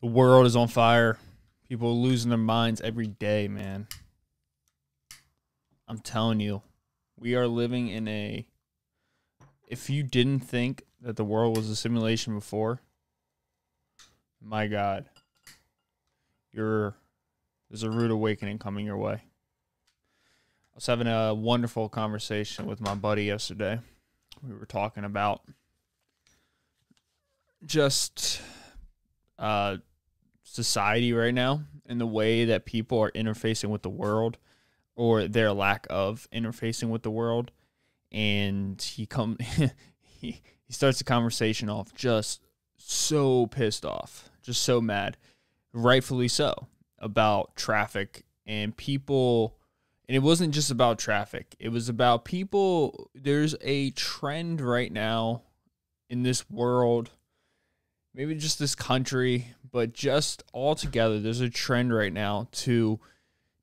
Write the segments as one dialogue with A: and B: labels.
A: The world is on fire. People are losing their minds every day, man. I'm telling you, we are living in a. If you didn't think that the world was a simulation before, my God, you're there's a rude awakening coming your way. I was having a wonderful conversation with my buddy yesterday. We were talking about just uh, society right now and the way that people are interfacing with the world or their lack of interfacing with the world. And he come he, he starts the conversation off just so pissed off just so mad. Rightfully so about traffic and people and it wasn't just about traffic. It was about people. There's a trend right now in this world maybe just this country but just altogether, there's a trend right now to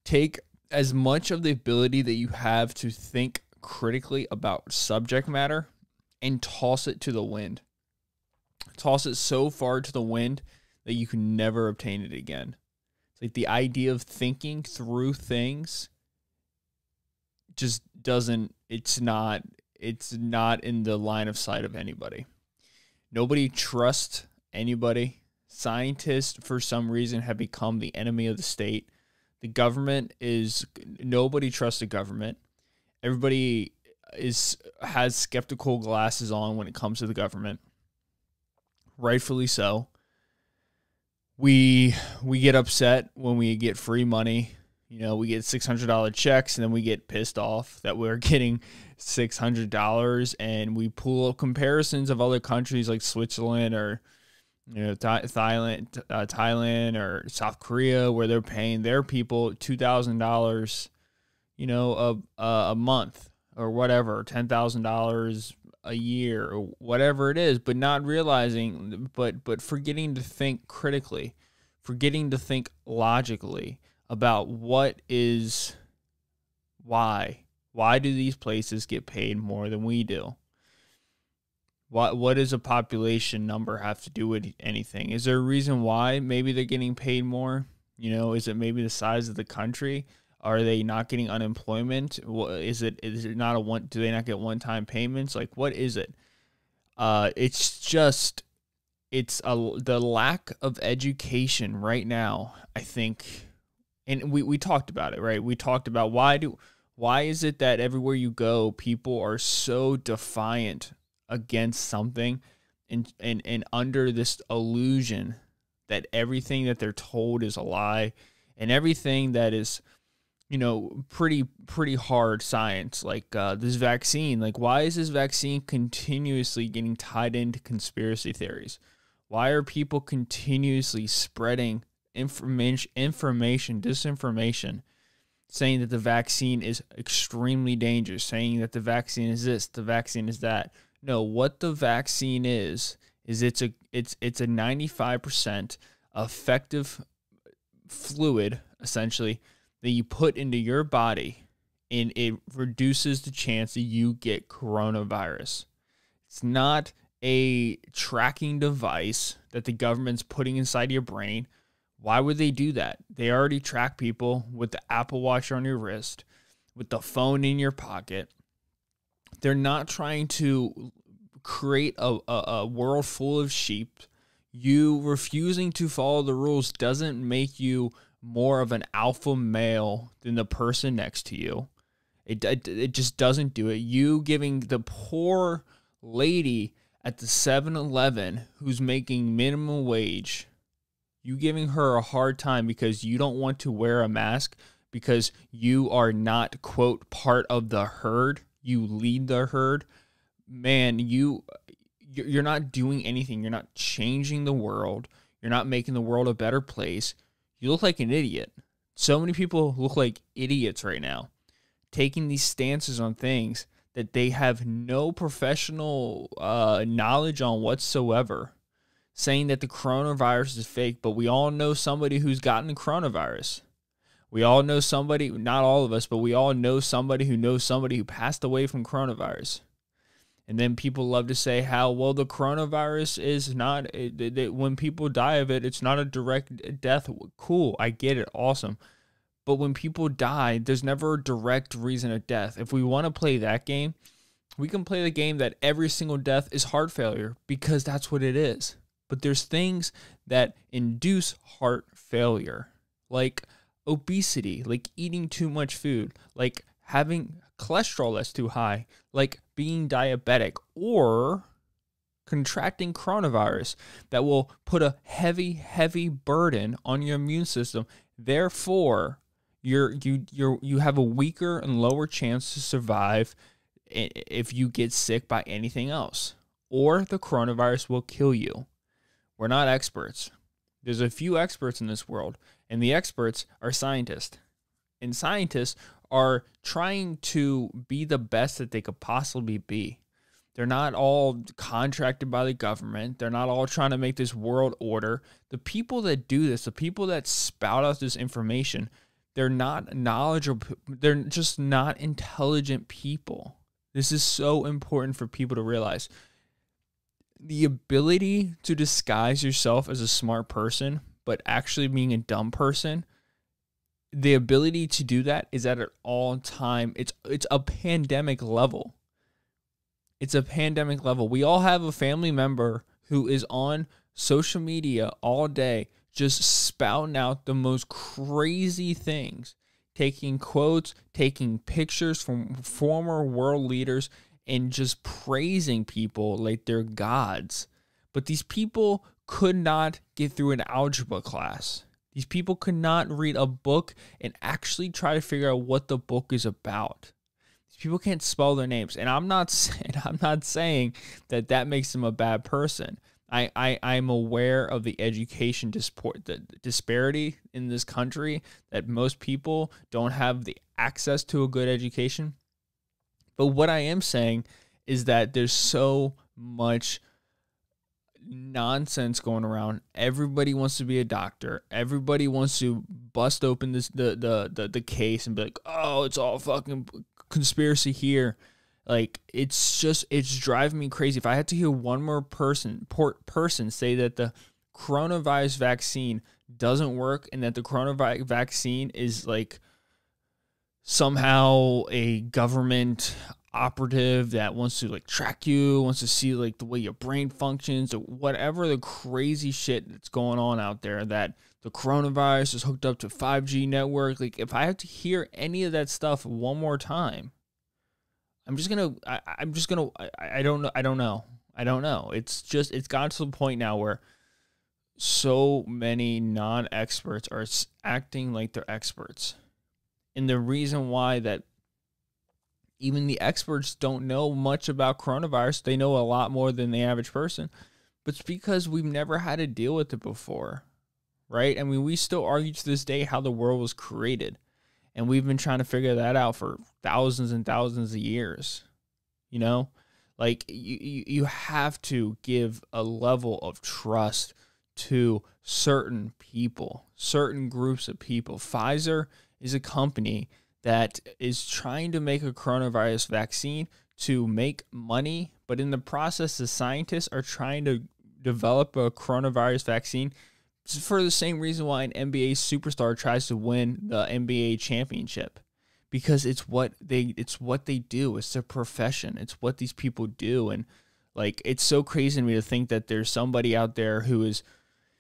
A: take as much of the ability that you have to think critically about subject matter and toss it to the wind. Toss it so far to the wind that you can never obtain it again. It's like the idea of thinking through things just doesn't it's not it's not in the line of sight of anybody. Nobody trusts anybody scientists for some reason have become the enemy of the state. The government is nobody trusts the government. Everybody is has skeptical glasses on when it comes to the government. Rightfully so. We we get upset when we get free money. You know, we get six hundred dollar checks and then we get pissed off that we're getting six hundred dollars and we pull up comparisons of other countries like Switzerland or you know, Th- Thailand, uh, Thailand or South Korea, where they're paying their people two thousand dollars, you know, a a month or whatever, ten thousand dollars a year or whatever it is, but not realizing, but but forgetting to think critically, forgetting to think logically about what is, why, why do these places get paid more than we do? What what does a population number have to do with anything? Is there a reason why maybe they're getting paid more? You know, is it maybe the size of the country? Are they not getting unemployment? Is it is it not a one? Do they not get one time payments? Like what is it? Uh, it's just it's a the lack of education right now. I think, and we we talked about it right. We talked about why do why is it that everywhere you go, people are so defiant against something and and and under this illusion that everything that they're told is a lie and everything that is you know pretty pretty hard science like uh, this vaccine like why is this vaccine continuously getting tied into conspiracy theories? Why are people continuously spreading information information disinformation saying that the vaccine is extremely dangerous saying that the vaccine is this the vaccine is that no, what the vaccine is is it's a it's it's a 95% effective fluid essentially that you put into your body and it reduces the chance that you get coronavirus. It's not a tracking device that the government's putting inside your brain. Why would they do that? They already track people with the Apple Watch on your wrist, with the phone in your pocket. They're not trying to create a, a, a world full of sheep. You refusing to follow the rules doesn't make you more of an alpha male than the person next to you. It, it, it just doesn't do it. You giving the poor lady at the 7 Eleven who's making minimum wage, you giving her a hard time because you don't want to wear a mask because you are not, quote, part of the herd you lead the herd, man, you you're not doing anything. You're not changing the world. You're not making the world a better place. You look like an idiot. So many people look like idiots right now, taking these stances on things that they have no professional uh, knowledge on whatsoever, saying that the coronavirus is fake. But we all know somebody who's gotten the coronavirus. We all know somebody, not all of us, but we all know somebody who knows somebody who passed away from coronavirus. And then people love to say how well the coronavirus is not eh, it, it, when people die of it, it's not a direct death. Cool, I get it, awesome. But when people die, there's never a direct reason of death. If we want to play that game, we can play the game that every single death is heart failure because that's what it is. But there's things that induce heart failure, like obesity, like eating too much food, like having cholesterol that's too high, like being diabetic, or contracting coronavirus that will put a heavy, heavy burden on your immune system. Therefore, you're you you you have a weaker and lower chance to survive if you get sick by anything else, or the coronavirus will kill you. We're not experts. There's a few experts in this world, and the experts are scientists. And scientists are trying to be the best that they could possibly be. They're not all contracted by the government. They're not all trying to make this world order. The people that do this, the people that spout out this information, they're not knowledgeable. They're just not intelligent people. This is so important for people to realize. The ability to disguise yourself as a smart person, but actually being a dumb person, the ability to do that is at an all time it's it's a pandemic level. It's a pandemic level. We all have a family member who is on social media all day just spouting out the most crazy things taking quotes, taking pictures from former world leaders, and just praising people like they're gods. But these people could not get through an algebra class. These people could not read a book and actually try to figure out what the book is about. These people can't spell their names, and I'm not saying I'm not saying that that makes them a bad person. I, I I'm aware of the education disport the disparity in this country that most people don't have the access to a good education. But what I am saying is that there's so much nonsense going around. Everybody wants to be a doctor. Everybody wants to bust open this the the the, the case and be like, "Oh, it's all fucking conspiracy here." Like it's just it's driving me crazy. If I had to hear one more person person say that the coronavirus vaccine doesn't work and that the coronavirus vaccine is like somehow a government operative that wants to like track you, wants to see like the way your brain functions or whatever the crazy shit that's going on out there that the coronavirus is hooked up to 5G network. Like if I have to hear any of that stuff one more time, I'm just gonna. I, am just gonna. I, I don't know. I don't know. I don't know. It's just. It's gotten to the point now where so many non-experts are acting like they're experts, and the reason why that even the experts don't know much about coronavirus. They know a lot more than the average person, but it's because we've never had to deal with it before, right? I mean, we still argue to this day how the world was created and we've been trying to figure that out for thousands and thousands of years you know like you you have to give a level of trust to certain people certain groups of people pfizer is a company that is trying to make a coronavirus vaccine to make money but in the process the scientists are trying to develop a coronavirus vaccine for the same reason why an NBA superstar tries to win the NBA championship because it's what they it's what they do. It's their profession. It's what these people do and like it's so crazy to me to think that there's somebody out there who is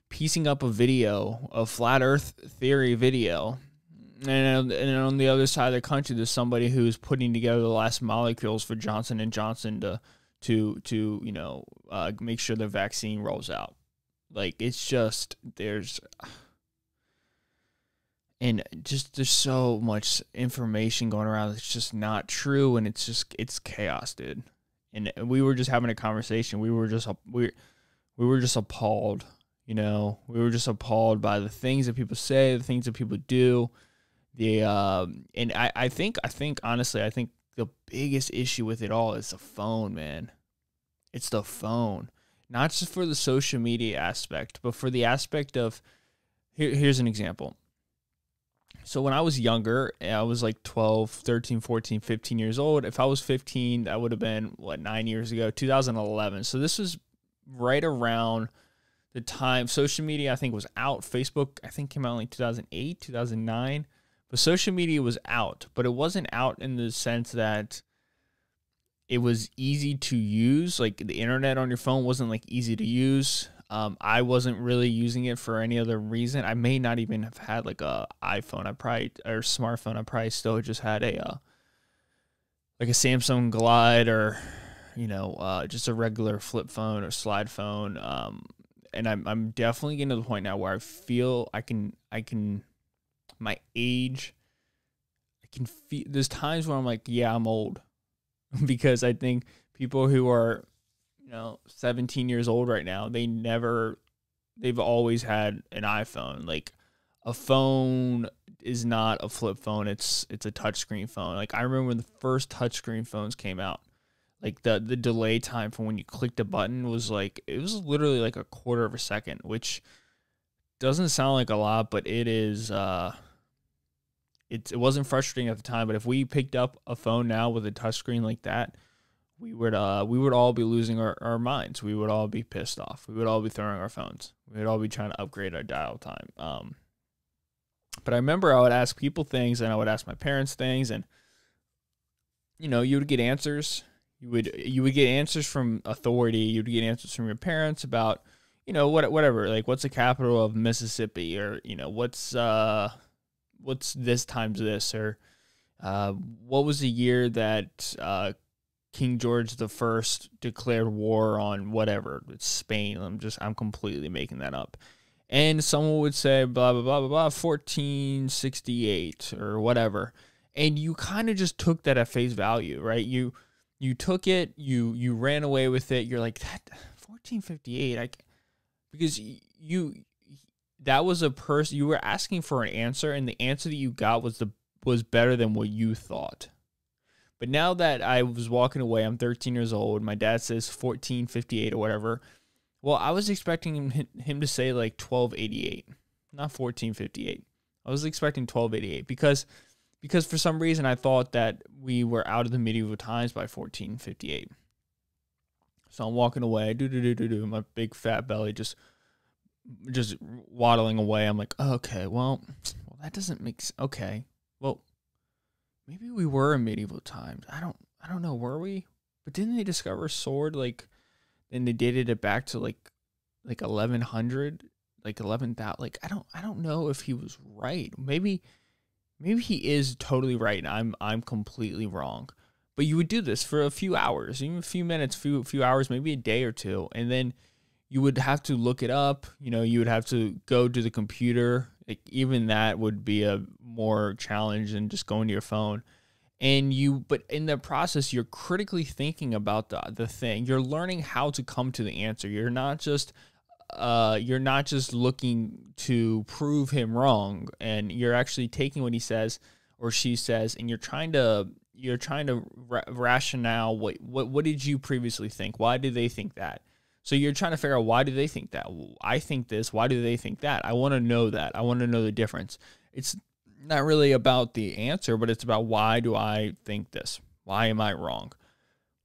A: piecing up a video, a flat earth theory video. And, and on the other side of the country there's somebody who's putting together the last molecules for Johnson and Johnson to to to, you know, uh, make sure the vaccine rolls out. Like it's just there's and just there's so much information going around that's just not true and it's just it's chaos, dude. And we were just having a conversation. We were just we we were just appalled, you know. We were just appalled by the things that people say, the things that people do. The um and I I think I think honestly, I think the biggest issue with it all is the phone, man. It's the phone not just for the social media aspect, but for the aspect of here, here's an example. so when I was younger, I was like 12, 13, 14, 15 years old. If I was 15, that would have been what, 9 years ago, 2011. So this was right around the time social media I think was out. Facebook I think came out in like 2008, 2009. But social media was out, but it wasn't out in the sense that it was easy to use. Like the internet on your phone wasn't like easy to use. Um, I wasn't really using it for any other reason. I may not even have had like a iPhone. I probably or smartphone. I probably still just had a uh, like a Samsung Glide or you know uh, just a regular flip phone or slide phone. Um, and I'm I'm definitely getting to the point now where I feel I can I can my age. I can feel there's times where I'm like, yeah, I'm old. Because I think people who are you know 17 years old right now they never they've always had an iphone. Like a phone is not a flip phone. It's it's a touchscreen phone. Like i remember when the first touchscreen phones came out like the the delay time from when you clicked a button was like it was literally like a quarter of a second which doesn't sound like a lot but it is uh it, it wasn't frustrating at the time but if we picked up a phone now with a touchscreen like that we would uh we would all be losing our, our minds. We would all be pissed off. We would all be throwing our phones. We would all be trying to upgrade our dial time. Um but I remember I would ask people things and I would ask my parents things and you know, you would get answers. You would you would get answers from authority, you would get answers from your parents about, you know, what whatever, like what's the capital of Mississippi or, you know, what's uh what's this times this or uh, what was the year that uh, King George the First declared war on whatever it's Spain. I'm just I'm completely making that up. And someone would say blah blah blah blah blah 1468 or whatever. And you kind of just took that at face value, right? You you took it, you you ran away with it. You're like that 1458 I because you that was a person you were asking for an answer and the answer that you got was the was better than what you thought but now that I was walking away, I'm 13 years old. My dad says 1458 or whatever. Well, I was expecting him, him to say like 1288, not 1458. I was expecting 1288 because because for some reason I thought that we were out of the medieval times by 1458. So I'm walking away, do do do do do. My big fat belly just just waddling away. I'm like, okay, well, well that doesn't make sense. Okay, well, maybe we were in medieval times. I don't I don't know, were we? But didn't they discover sword like and they dated it back to like like 1100 like 11,000 like I don't I don't know if he was right. Maybe maybe he is totally right and I'm I'm completely wrong. But you would do this for a few hours, even a few minutes, few few hours, maybe a day or two, and then you would have to look it up. You know, you would have to go to the computer. Like even that would be a more challenge than just going to your phone. And you, but in the process, you're critically thinking about the the thing. You're learning how to come to the answer. You're not just uh, you're not just looking to prove him wrong, and you're actually taking what he says or she says, and you're trying to you're trying to ra- rationale what what what did you previously think? Why did they think that? So you're trying to figure out why do they think that? I think this. Why do they think that? I want to know that. I want to know the difference. It's not really about the answer, but it's about why do I think this? Why am I wrong?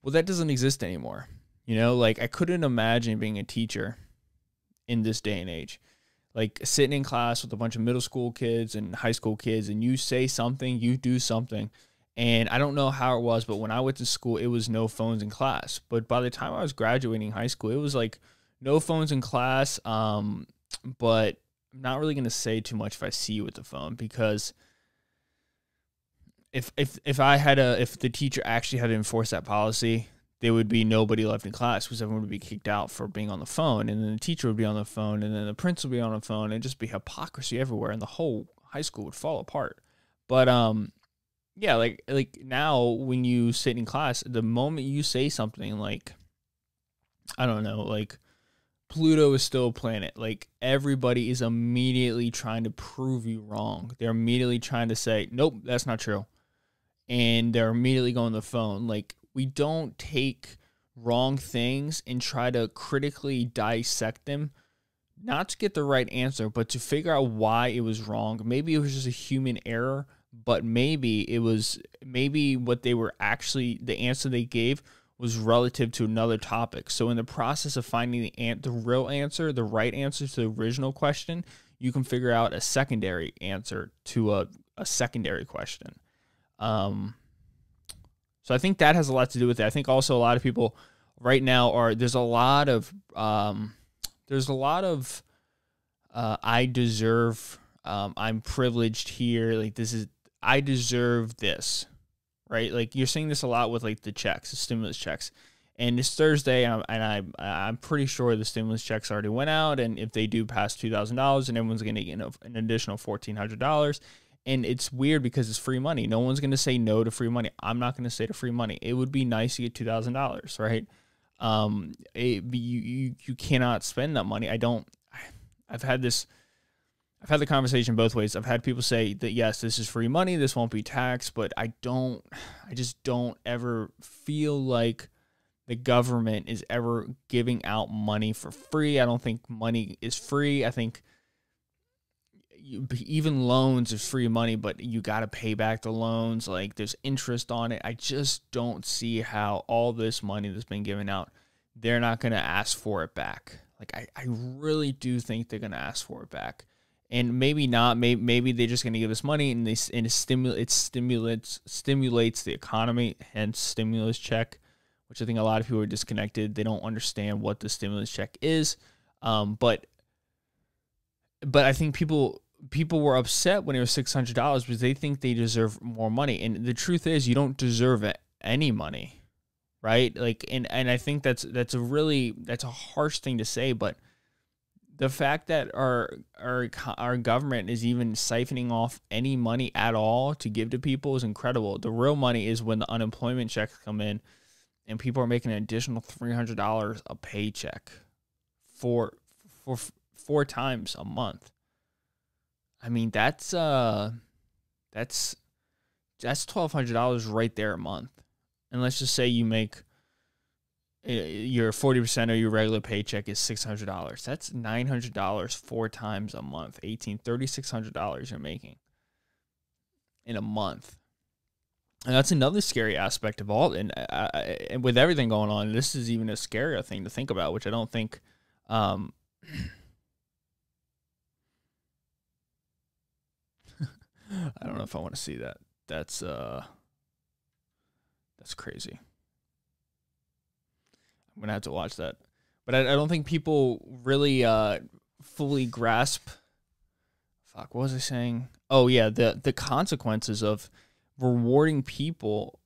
A: Well, that doesn't exist anymore. You know, like I couldn't imagine being a teacher in this day and age. Like sitting in class with a bunch of middle school kids and high school kids, and you say something, you do something. And I don't know how it was, but when I went to school, it was no phones in class. But by the time I was graduating high school, it was like no phones in class. Um, but I'm not really gonna say too much if I see you with the phone because if if if I had a if the teacher actually had to enforce that policy, there would be nobody left in class because everyone would be kicked out for being on the phone, and then the teacher would be on the phone, and then the principal would be on the phone, and just be hypocrisy everywhere, and the whole high school would fall apart. But um, yeah, like like now when you sit in class, the moment you say something like, I don't know, like Pluto is still a planet. Like everybody is immediately trying to prove you wrong. They're immediately trying to say, nope, that's not true. And they're immediately going to the phone. Like we don't take wrong things and try to critically dissect them not to get the right answer, but to figure out why it was wrong. Maybe it was just a human error, but maybe it was maybe what they were actually the answer they gave was relative to another topic. So in the process of finding the an- the real answer, the right answer to the original question, you can figure out a secondary answer to a, a secondary question. Um, so I think that has a lot to do with it. I think also a lot of people right now are there's a lot of um, there's a lot of uh, I deserve um, I'm privileged here like this is I deserve this right like you're seeing this a lot with like the checks the stimulus checks and it's Thursday and, I, I'm pretty sure the stimulus checks already went out and if they do pass two thousand dollars and everyone's going to get an additional fourteen hundred dollars and it's weird because it's free money. No one's going to say no to free money. I'm not going to say to free money. It would be nice to get two thousand dollars, right? Um, it, you, you you cannot spend that money. I don't. I've had this. I've had the conversation both ways. I've had people say that yes, this is free money. This won't be taxed, but I don't. I just don't ever feel like the government is ever giving out money for free. I don't think money is free. I think even loans is free money, but you got to pay back the loans. Like there's interest on it. I just don't see how all this money that's been given out, they're not going to ask for it back. Like I, I really do think they're going to ask for it back. And maybe not. Maybe maybe they're just going to give us money, and they and it stimulates it stimulates stimulates the economy. Hence stimulus check, which I think a lot of people are disconnected. They don't understand what the stimulus check is. Um, but but I think people people were upset when it was six hundred dollars because they think they deserve more money. And the truth is, you don't deserve any money, right? Like, and and I think that's that's a really that's a harsh thing to say, but the fact that our our our government is even siphoning off any money at all to give to people is incredible. The real money is when the unemployment checks come in, and people are making an additional three hundred dollars a paycheck for for four times a month. I mean, that's uh that's that's twelve hundred dollars right there a month. And let's just say you make your forty percent of your regular paycheck is six hundred dollars. That's nine hundred dollars four times a month. Eighteen thirty six hundred dollars you're making in a month. And that's another scary aspect of all. And, uh, and with everything going on, this is even a scarier thing to think about, which I don't think um, I don't know if I want to see that. That's uh that's crazy. I'm gonna have to watch that. But I, I don't think people really uh fully grasp fuck, what was I saying? Oh yeah, the the consequences of rewarding people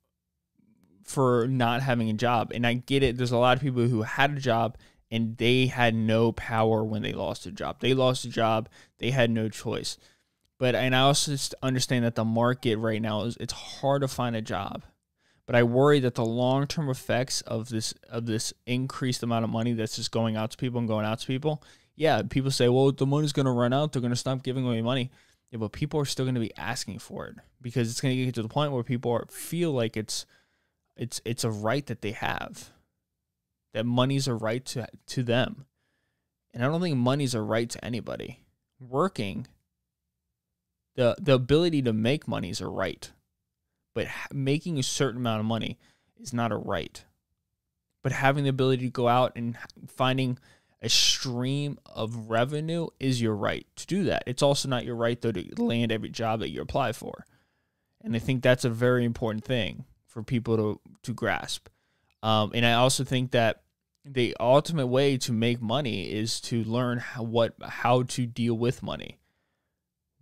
A: for not having a job. And I get it, there's a lot of people who had a job and they had no power when they lost a job. They lost a job, they had no choice. But and I also understand that the market right now is it's hard to find a job. But I worry that the long term effects of this of this increased amount of money that's just going out to people and going out to people. Yeah, people say, well, the money's gonna run out, they're gonna stop giving away money. Yeah, but people are still gonna be asking for it because it's gonna get to the point where people are, feel like it's it's it's a right that they have. That money's a right to to them. And I don't think money's a right to anybody. Working the the ability to make money is a right, but making a certain amount of money is not a right. But having the ability to go out and finding a stream of revenue is your right to do that. It's also not your right though to land every job that you apply for. And I think that's a very important thing for people to to grasp. Um, and I also think that the ultimate way to make money is to learn how, what how to deal with money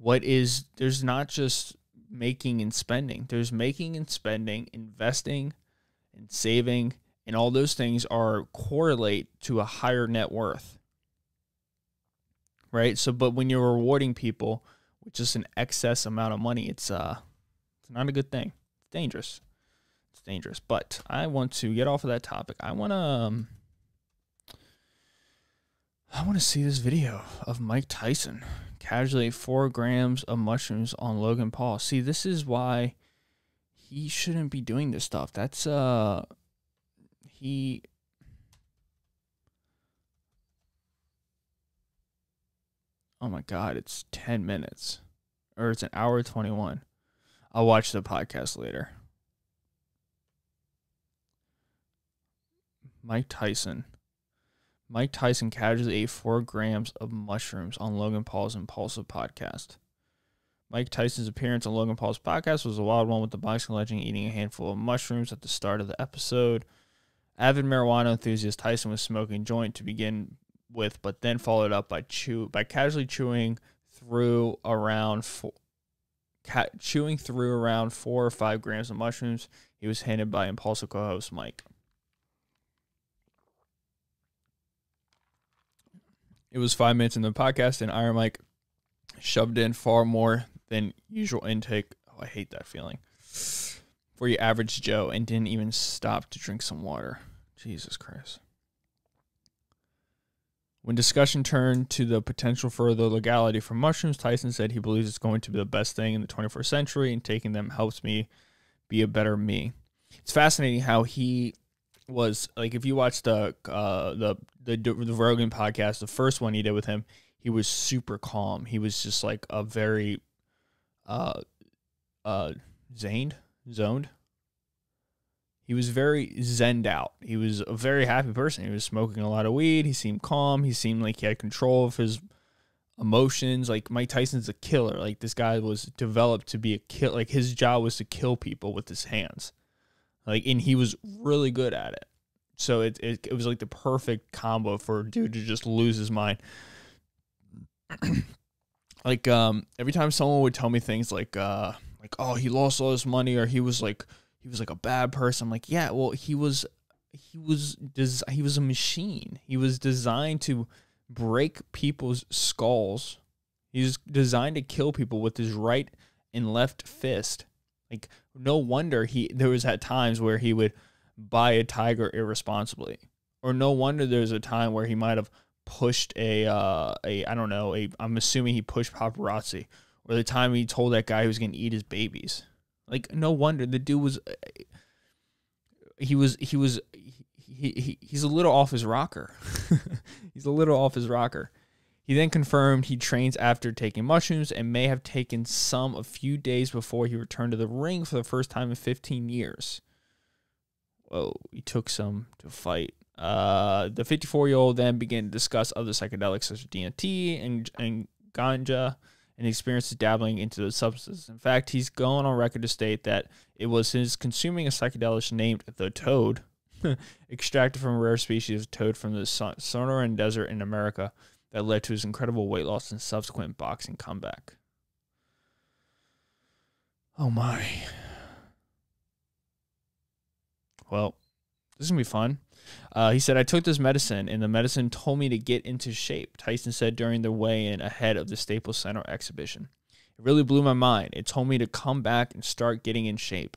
A: what is there's not just making and spending. There's making and spending, investing and saving, and all those things are correlate to a higher net worth. Right? So but when you're rewarding people with just an excess amount of money, it's uh it's not a good thing. It's dangerous. It's dangerous. But I want to get off of that topic. I want to um, I want to see this video of Mike Tyson casually four grams of mushrooms on Logan Paul. See, this is why he shouldn't be doing this stuff. That's uh he Oh my god, it's 10 minutes. Or it's an hour 21. I'll watch the podcast later. Mike Tyson. Mike Tyson casually ate four grams of mushrooms on Logan Paul's Impulsive podcast. Mike Tyson's appearance on Logan Paul's podcast was a wild one with the boxing legend eating a handful of mushrooms at the start of the episode. Avid marijuana enthusiast Tyson was smoking joint to begin with, but then followed up by chew by casually chewing through around four, ca- chewing through around four or five grams of mushrooms. He was handed by impulsive co-host Mike. It was five minutes in the podcast, and Iron Mike shoved in far more than usual intake. Oh, I hate that feeling. For your average Joe, and didn't even stop to drink some water. Jesus Christ. When discussion turned to the potential for the legality for mushrooms, Tyson said he believes it's going to be the best thing in the 21st century, and taking them helps me be a better me. It's fascinating how he was like, if you watch the uh, the the the Rogan podcast, the first one he did with him, he was super calm. He was just like a very uh uh zaned zoned. He was very zenned out. He was a very happy person. He was smoking a lot of weed. He seemed calm. He seemed like he had control of his emotions. Like mike tyson's a killer. Like this guy was developed to be a kill like his job was to kill people with his hands like and he was really good at it. So it, it, it was like the perfect combo for a dude to just lose his mind. Like um every time someone would tell me things like uh like oh he lost all his money or he was like he was like a bad person I'm like yeah well he was he was des- he was a machine. He was designed to break people's skulls. He was designed to kill people with his right and left fist. Like no wonder he there was at times where he would buy a tiger irresponsibly or no wonder there's a time where he might have pushed a uh, a I don't know a I'm assuming he pushed paparazzi or the time he told that guy he was gonna eat his babies. Like no wonder the dude was he was he was he, he he's a little off his rocker. he's a little off his rocker. He then confirmed he trains after taking mushrooms and may have taken some a few days before he returned to the ring for the first time in 15 years. Whoa, he took some to fight uh, the 54 year old then began to discuss other psychedelics such as DMT and, and ganja and experiences dabbling into those substances. In fact, he's gone on record to state that it was his consuming a psychedelic named the toad, extracted from a rare species of toad from the Sonoran Desert in America, that led to his incredible weight loss and subsequent boxing comeback. Oh my. Well, this is going to be fun. Uh, he said, I took this medicine, and the medicine told me to get into shape, Tyson said during the weigh in ahead of the Staples Center exhibition. It really blew my mind. It told me to come back and start getting in shape.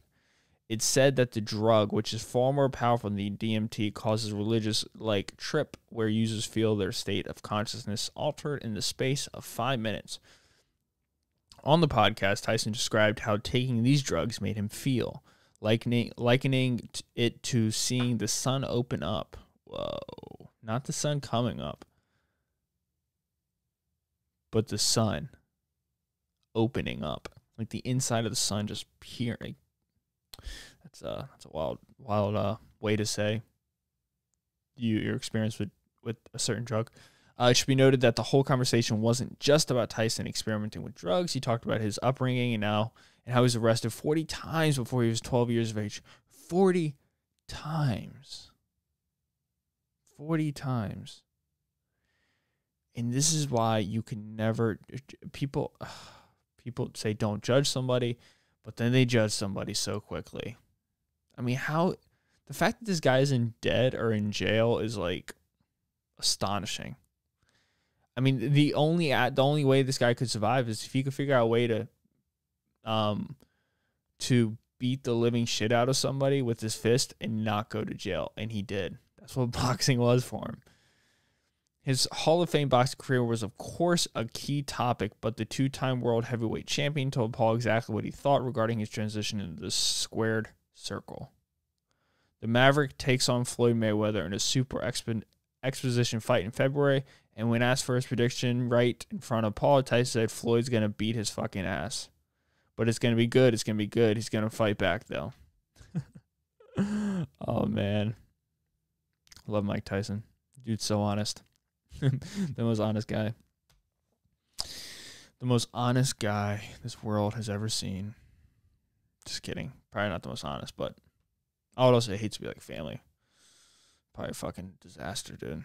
A: It said that the drug, which is far more powerful than the DMT, causes religious like trip where users feel their state of consciousness altered in the space of five minutes. On the podcast, Tyson described how taking these drugs made him feel likening likening it to seeing the sun open up. Whoa, not the sun coming up, but the sun opening up, like the inside of the sun just peering. That's a that's a wild wild uh, way to say you your experience with with a certain drug. Uh, it should be noted that the whole conversation wasn't just about Tyson experimenting with drugs. He talked about his upbringing and now and how he was arrested 40 times before he was 12 years of age. 40 times. 40 times. And this is why you can never people people say don't judge somebody, but then they judge somebody so quickly. I mean, how the fact that this guy is in dead or in jail is like astonishing. I mean, the only the only way this guy could survive is if he could figure out a way to, um, to beat the living shit out of somebody with his fist and not go to jail, and he did. That's what boxing was for him. His Hall of Fame boxing career was, of course, a key topic, but the two time world heavyweight champion told Paul exactly what he thought regarding his transition into the squared circle. The Maverick takes on Floyd Mayweather in a super expo- exposition fight in February, And when asked for his prediction right in front of Paul, Tyson said Floyd's gonna beat his fucking ass. But it's gonna be good. It's gonna be good. He's gonna fight back though. oh man. Love Mike Tyson. Dude's so honest. the most honest guy. The most honest guy this world has ever seen. Just kidding. Probably not the most honest, but I would also hate to be like family. Probably fucking disaster, dude.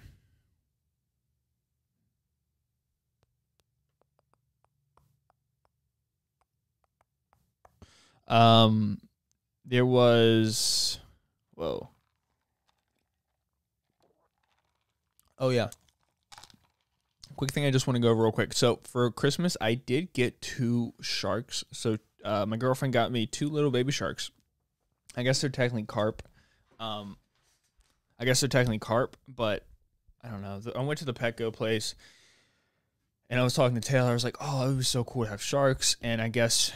A: Um, there was, whoa. Oh yeah. Quick thing I just want to go over real quick. So for Christmas, I did get two sharks. So uh, my girlfriend got me two little baby sharks. I guess they're technically carp. Um, I guess they're technically carp, but I don't know. I went to the Petco place, and I was talking to Taylor. I was like, "Oh, it be so cool to have sharks." And I guess,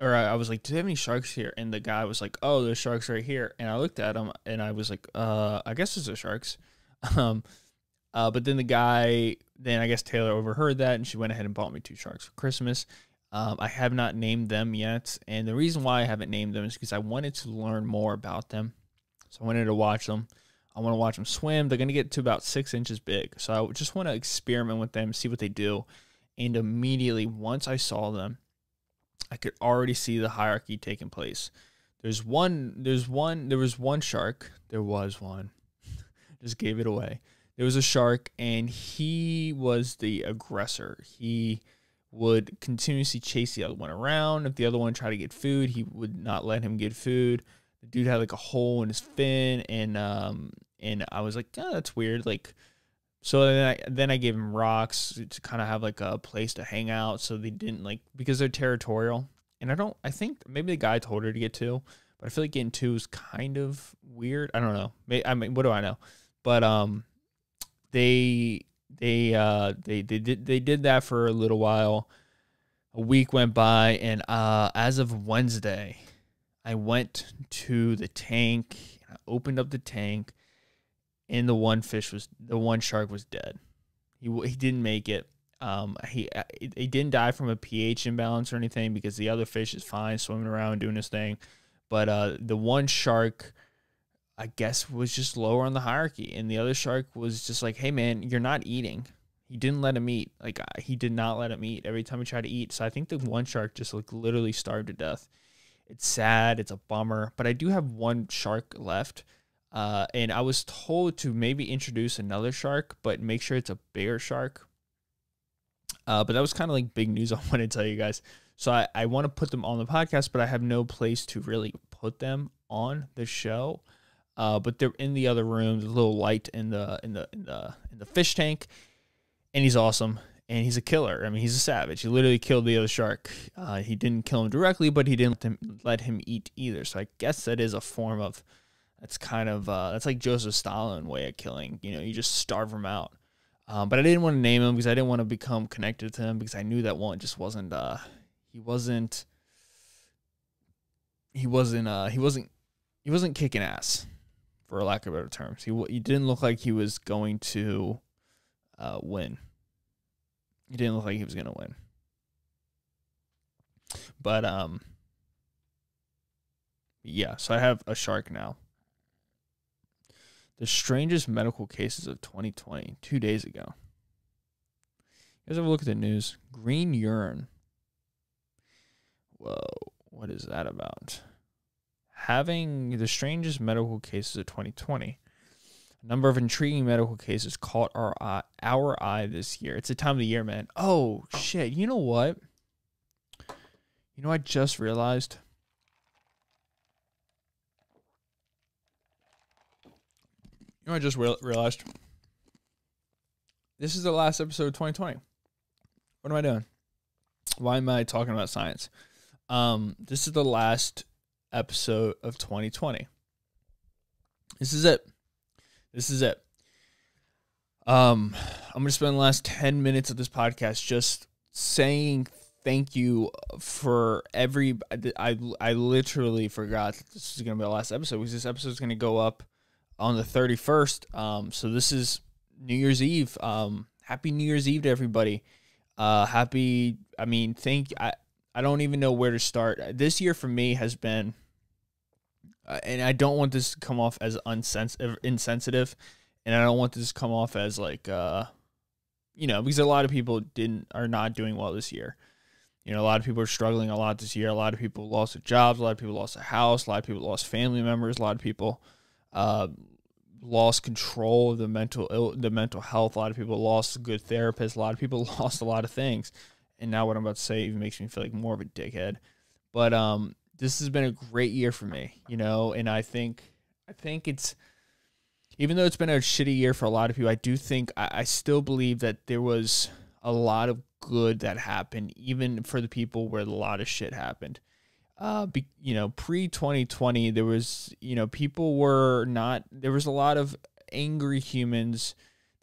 A: or I, I was like, "Do they have any sharks here?" And the guy was like, "Oh, there's sharks right here." And I looked at him, and I was like, "Uh, I guess those are sharks." Um, uh, but then the guy, then I guess Taylor overheard that, and she went ahead and bought me two sharks for Christmas. Um, I have not named them yet, and the reason why I haven't named them is because I wanted to learn more about them. So I wanted to watch them. I want to watch them swim. They're going to get to about six inches big, so I just want to experiment with them, see what they do. And immediately, once I saw them, I could already see the hierarchy taking place. There's one. There's one. There was one shark. There was one. just gave it away there was a shark and he was the aggressor. He would continuously chase the other one around. If the other one tried to get food, he would not let him get food. The dude had like a hole in his fin, and um, and I was like, oh, that's weird. Like, so then I then I gave him rocks to kind of have like a place to hang out, so they didn't like because they're territorial. And I don't, I think maybe the guy told her to get two, but I feel like getting two is kind of weird. I don't know. I mean, what do I know? But um, they they uh they they did they did that for a little while. A week went by, and uh, as of Wednesday, I went to the tank. I opened up the tank, and the one fish was the one shark was dead. He he didn't make it. Um, he he didn't die from a pH imbalance or anything because the other fish is fine swimming around doing his thing, but uh, the one shark I guess was just lower on the hierarchy. And the other shark was just like, hey, man, you're not eating. He didn't let him eat. Like, he did not let him eat every time he tried to eat. So I think the one shark just like literally starved to death. It's sad. It's a bummer. But I do have one shark left. Uh, and I was told to maybe introduce another shark, but make sure it's a bigger shark. Uh, but that was kind of like big news I want to tell you guys. So I, I want to put them on the podcast, but I have no place to really put them on the show. Uh, but they're in the other room. There's a little light in the in the in the in the fish tank, and he's awesome. And he's a killer. I mean, he's a savage. He literally killed the other shark. Uh, he didn't kill him directly, but he didn't let him, let him eat either. So I guess that is a form of that's kind of uh, that's like Joseph Stalin way of killing. You know, you just starve him out. Um, but I didn't want to name him because I didn't want to become connected to him because I knew that one just wasn't. Uh, he wasn't. He wasn't. Uh, he wasn't. He wasn't kicking ass for lack of better terms. He he didn't look like he was going to uh, win. He didn't look like he was going to win. But um, yeah. So I have a shark now. The strangest medical cases of 2020, two days ago. You guys have a look at the news. Green urine. Whoa, what is that about? Having the strangest medical cases of 2020. A number of intriguing medical cases caught our eye, our eye this year. It's the time of the year, man. Oh shit! You know what? You know I just realized. You know I just re- realized. This is the last episode of 2020. What am I doing? Why am I talking about science? Um, this is the last episode of 2020. This is it. This is it. Um, I'm gonna spend the last 10 minutes of this podcast just saying thank you for every. I I literally forgot this is gonna be the last episode because this episode is gonna go up on the 31st. Um, so this is New Year's Eve. Um, happy New Year's Eve to everybody. Uh, happy. I mean, thank. I I don't even know where to start. This year for me has been, uh, and I don't want this to come off as unsensitive, insensitive, and I don't want this to come off as like, uh, you know, because a lot of people didn't are not doing well this year. You know, a lot of people are struggling a lot this year. A lot of people lost their jobs. A lot of people lost their house. A lot of people lost family members. A lot of people uh, lost control of the mental Ill, the mental health. A lot of people lost a good therapist. A lot of people lost a lot of things. And now what I'm about to say even makes me feel like more of a dickhead. But um, this has been a great year for me, you know, and I think I think it's even though it's been a shitty year for a lot of people, I do think I, I still believe that there was a lot of good that happened, even for the people where a lot of shit happened. Uh, be, you know, pre 2020, there was, you know, people were not, there was a lot of angry humans.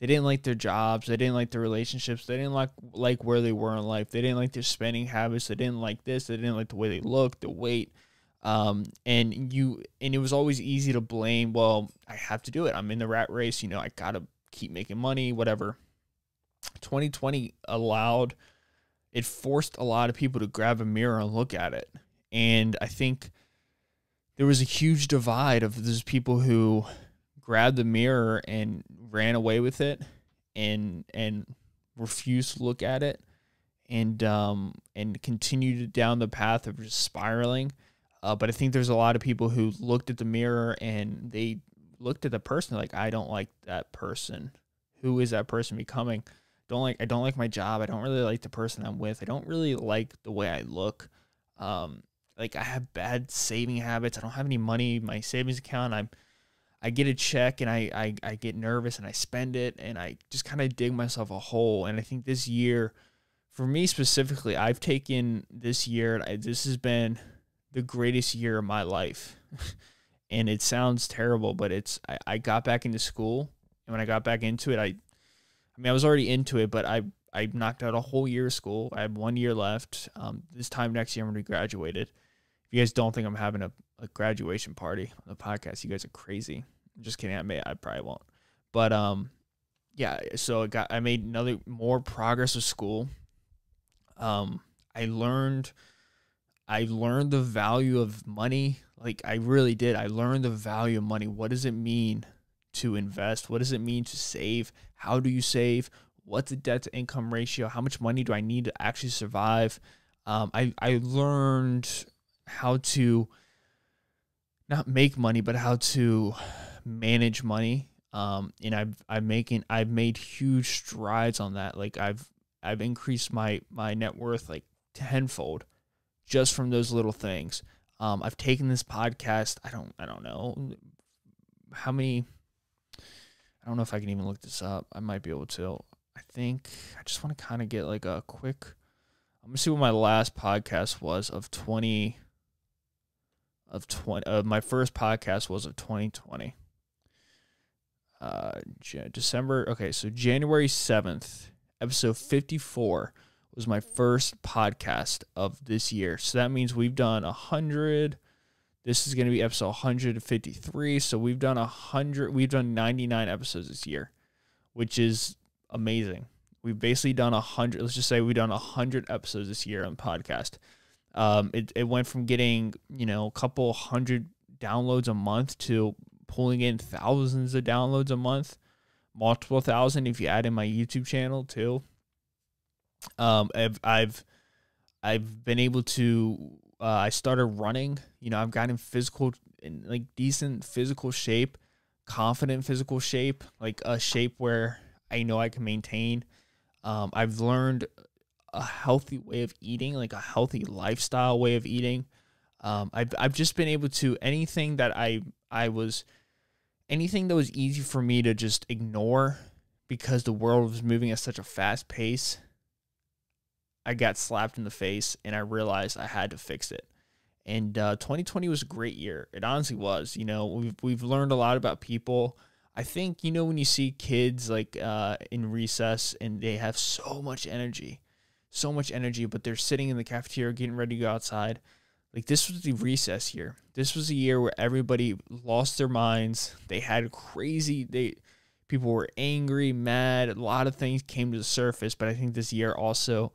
A: They didn't like their jobs. They didn't like their relationships. They didn't like like where they were in life. They didn't like their spending habits. They didn't like this. They didn't like the way they looked, the weight. Um, and you and it was always easy to blame. Well, I have to do it. I'm in the rat race. You know, I gotta keep making money. Whatever. 2020 allowed it forced a lot of people to grab a mirror and look at it. And I think there was a huge divide of those people who grabbed the mirror and ran away with it and and refused to look at it and um and continued down the path of just spiraling. Uh, but I think there's a lot of people who looked at the mirror and they looked at the person like I don't like that person. Who is that person becoming? don't like I don't like my job. I don't really like the person I'm with. I don't really like the way I look. Um, like I have bad saving habits. I don't have any money my savings account. I'm I get a check and I, I, I get nervous and I spend it and I just kind of dig myself a hole. And I think this year, for me specifically, I've taken this year, I, this has been the greatest year of my life. and it sounds terrible, but it's, I, I got back into school. And when I got back into it, I, I mean, I was already into it, but I I knocked out a whole year of school. I have one year left. Um, this time next year, I'm going to be graduated. If you guys don't think I'm having a, a graduation party on the podcast, you guys are crazy. I'm just kidding. I may, I probably won't. But um, yeah. So I got, I made another more progress with school. Um, I learned, I learned the value of money. Like I really did. I learned the value of money. What does it mean to invest? What does it mean to save? How do you save? What's the debt to income ratio? How much money do I need to actually survive? Um, I, I learned how to not make money, but how to manage money. Um, and I've I've making I've made huge strides on that. Like I've I've increased my my net worth like tenfold just from those little things. Um, I've taken this podcast. I don't I don't know how many I don't know if I can even look this up. I might be able to. I think I just want to kind of get like a quick. I'm gonna see what my last podcast was of 20. Of 20, uh, my first podcast was of 2020. Uh, December. Okay, so January 7th, episode 54 was my first podcast of this year. So that means we've done a hundred. This is going to be episode 153. So we've done a hundred. We've done 99 episodes this year, which is amazing. We've basically done a hundred. Let's just say we've done a hundred episodes this year on podcast. Um, it it went from getting you know a couple hundred downloads a month to pulling in thousands of downloads a month, multiple thousand if you add in my YouTube channel too. Um, I've I've I've been able to uh, I started running. You know, I've gotten physical, in like decent physical shape, confident physical shape, like a shape where I know I can maintain. Um, I've learned a healthy way of eating, like a healthy lifestyle way of eating. Um, I've I've just been able to anything that I I was anything that was easy for me to just ignore because the world was moving at such a fast pace. I got slapped in the face and I realized I had to fix it. And uh, 2020 was a great year. It honestly was. You know, we've we've learned a lot about people. I think you know when you see kids like uh, in recess and they have so much energy, so much energy, but they're sitting in the cafeteria getting ready to go outside. Like this was the recess year. This was a year where everybody lost their minds. They had crazy. They People were angry, mad. A lot of things came to the surface, but I think this year also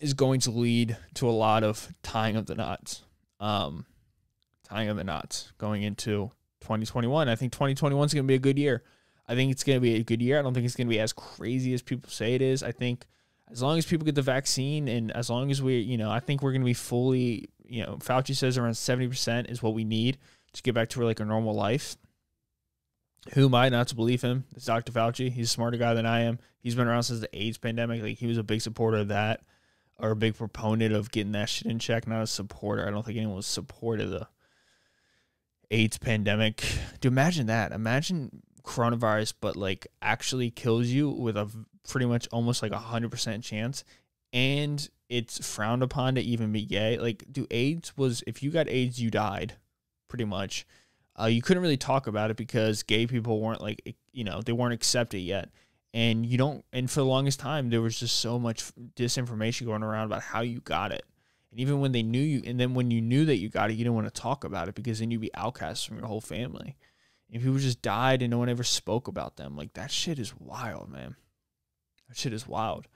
A: is going to lead to a lot of tying of the knots. Um, tying of the knots going into 2021. I think 2021 is going to be a good year. I think it's going to be a good year. I don't think it's going to be as crazy as people say it is. I think as long as people get the vaccine and as long as we, you know, I think we're going to be fully, you know, Fauci says around 70% is what we need to get back to like a normal life. Who am I not to believe him? It's Dr. Fauci. He's a smarter guy than I am. He's been around since the AIDS pandemic. Like he was a big supporter of that or a big proponent of getting that shit in check, not a supporter. I don't think anyone was supportive of the AIDS pandemic. Do imagine that. Imagine coronavirus, but like actually kills you with a pretty much almost like a hundred percent chance, and it's frowned upon to even be gay. Like, do AIDS was if you got AIDS, you died, pretty much. Uh, you couldn't really talk about it because gay people weren't like you know they weren't accepted yet, and you don't. And for the longest time, there was just so much disinformation going around about how you got it. And even when they knew you, and then when you knew that you got it, you didn't want to talk about it because then you'd be outcast from your whole family. And people just died and no one ever spoke about them. Like that shit is wild, man. That shit is wild.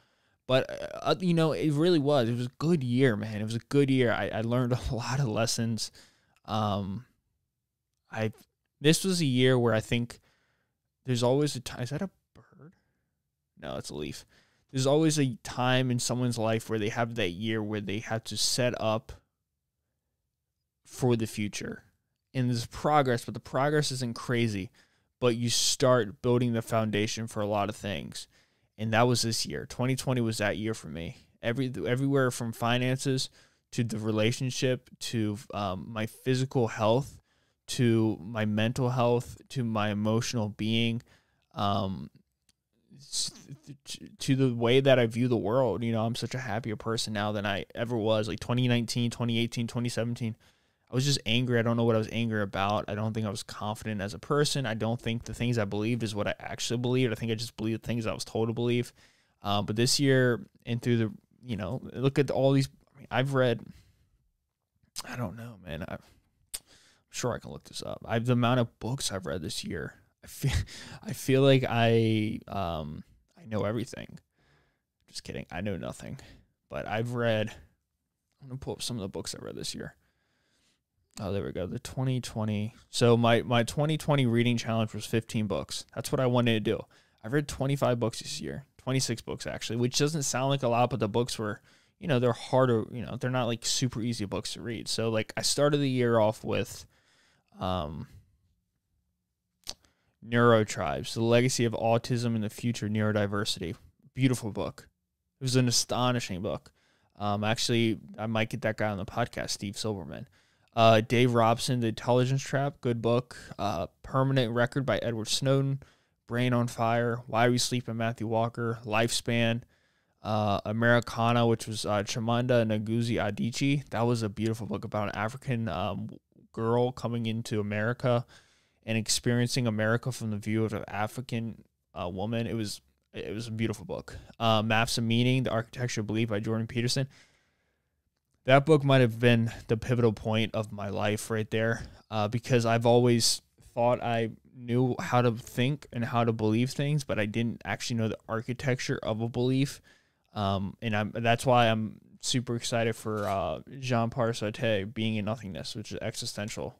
A: But uh, uh you know, it really was. It was a good year, man. It was a good year. I, I learned a lot of lessons. Um, I this was a year where I think there's always a time. Is that a bird? No, it's a leaf there's always a time in someone's life where they have that year where they have to set up for the future. And there's progress, but the progress isn't crazy. But you start building the foundation for a lot of things. And that was this year. 2020 was that year for me. Every everywhere from finances to the relationship to um, my physical health to my mental health to my emotional being um, to the way that I view the world. You know, I'm such a happier person now than I ever was. Like 2019, 2018, 2017. I was just angry. I don't know what I was angry about. I don't think I was confident as a person. I don't think the things I believed is what I actually believed. I think I just believed the things I was told to believe. Uh, but this year and through the, you know, look at all these. I mean, I've read. I don't know, man. I, am sure I can look this up. I've the amount of books I've read this year. I feel I feel like I um I know everything. Just kidding. I know nothing. But I've read I'm gonna pull up some of the books I read this year. Oh, there we go. The 2020. So my my 2020 reading challenge was 15 books. That's what I wanted to do. I've read 25 books this year. 26 books actually, which doesn't sound like a lot, but the books were, you know, they're harder, you know, they're not like super easy books to read. So like I started the year off with um Neurotribes, The Legacy of Autism and the Future Neurodiversity. Beautiful book. It was an astonishing book. Um, actually, I might get that guy on the podcast, Steve Silberman. Uh, Dave Robson, The Intelligence Trap, good book. Uh, Permanent Record by Edward Snowden. Brain on Fire, Why We Sleep by Matthew Walker, Lifespan, uh, Americanah, which was uh, Chimamanda Ngozi Adichie. That was a beautiful book about an African um, girl coming into America and experiencing America from the view of an African uh, woman. It was it was a beautiful book. Uh, Maps of Meaning: The Architecture of Belief by Jordan Peterson. That book might have been the pivotal point of my life right there, uh, because I've always thought I knew how to think and how to believe things, but I didn't actually know the architecture of a belief. Um, and I'm that's why I'm super excited for uh, Jean Sartre being in nothingness, which is existential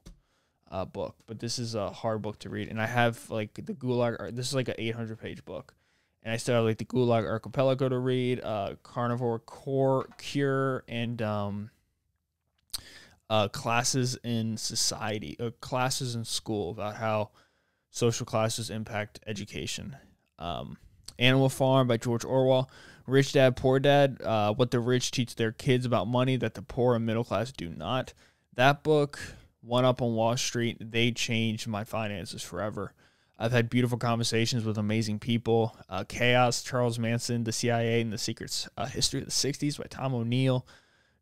A: uh, book, but this is a hard book to read. And I have like the Gulag. This is like an 800 page book, and I have like the Gulag Archipelago to read, uh, Carnivore Core Cure, and um, uh, classes in society, uh, classes in school about how social classes impact education. Um, Animal Farm by George Orwell. Rich Dad Poor Dad, uh, what the rich teach their kids about money that the poor and middle class do not. That book one Up on Wall Street, they changed my finances forever. I've had beautiful conversations with amazing people. Uh, Chaos, Charles Manson, The CIA, and the Secrets uh, History of the 60s by Tom O'Neill.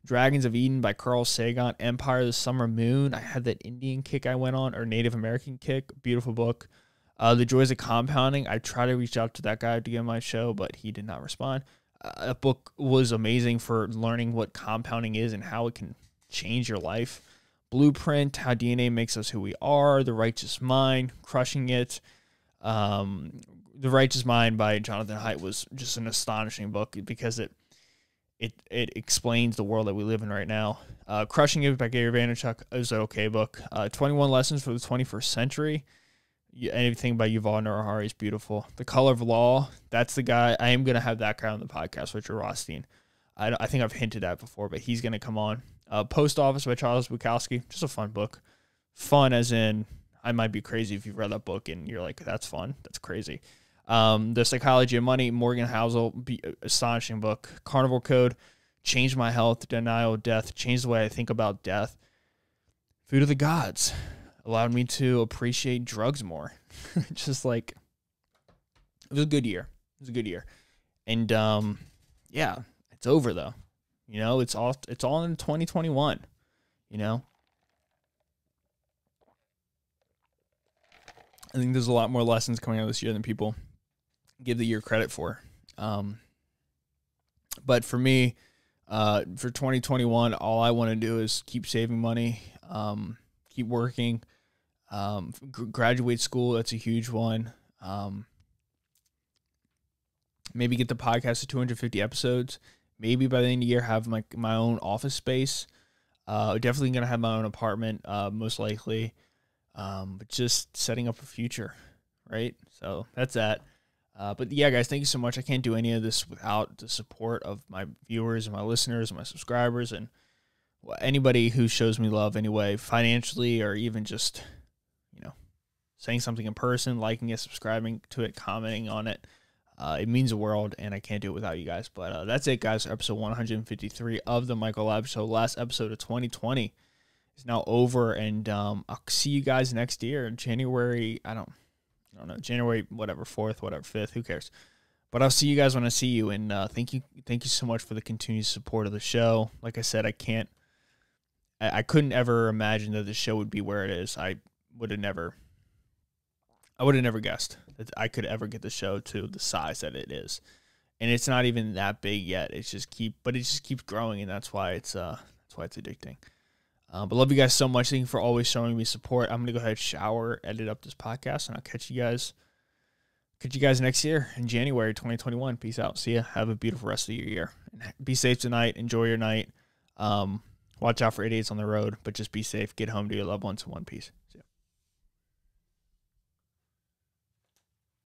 A: Dragons of Eden by Carl Sagan. Empire of the Summer Moon. I had that Indian kick I went on, or Native American kick. Beautiful book. Uh, the Joys of Compounding. I tried to reach out to that guy to get my show, but he did not respond. Uh, that book was amazing for learning what compounding is and how it can change your life. Blueprint, How DNA Makes Us Who We Are, The Righteous Mind, Crushing It, Um, the Righteous Mind by Jonathan Haidt was just an astonishing book because it it it explains the world that we live in right now. Uh, Crushing It by Gary Vaynerchuk is an okay book. Uh, 21 Lessons for the 21st Century. Anything by Yuval Noah Harari is beautiful. The Color of Law. That's the guy. I am gonna have that guy on the podcast, Richard Rothstein. I, I think I've hinted at before, but he's gonna come on. Uh, Post Office by Charles Bukowski. Just a fun book. Fun as in I might be crazy if you've read that book and you're like, that's fun. That's crazy. Um, the Psychology of Money, Morgan Housel, be, astonishing book. Carnivore Code, Changed My Health, Denial of Death, changed the way I think about death. Food of the Gods allowed me to appreciate drugs more. Just like it was a good year. It was a good year. And um, yeah, it's over though. You know, it's all it's all in 2021. You know, I think there's a lot more lessons coming out this year than people give the year credit for. Um, but for me, uh, for 2021, all I want to do is keep saving money, um, keep working, um, graduate school. That's a huge one. Um, maybe get the podcast to 250 episodes. Maybe by the end of the year, have my my own office space. Uh, definitely gonna have my own apartment, uh, most likely um, but just setting up a future, right? So that's that. Uh, but yeah, guys, thank you so much. I can't do any of this without the support of my viewers and my listeners and my subscribers and anybody who shows me love anyway, financially or even just, you know, saying something in person, liking it, subscribing to it, commenting on it. Uh, it means the world, and I can't do it without you guys. But uh, that's it, guys. Episode 153 of the Michael Labs Show, last episode of 2020 is now over, and um, I'll see you guys next year, in January. I don't, I don't know, January whatever fourth, whatever fifth. Who cares? But I'll see you guys when I see you, and uh, thank you, thank you so much for the continued support of the show. Like I said, I can't, I, I couldn't ever imagine that the show would be where it is. I would have never, I would have never guessed that I could ever get the show to the size that it is and it's not even that big yet. It's just keep, but it just keeps growing, and that's why it's uh, that's why it's addicting. Uh, but love you guys so much. Thank you for always showing me support. I'm gonna go ahead, shower, edit up this podcast, and I'll catch you guys. Catch you guys next year in January 2021. Peace out. See ya. Have a beautiful rest of your year. Be safe tonight. Enjoy your night. Um, watch out for idiots on the road, but just be safe. Get home to your loved ones in one piece.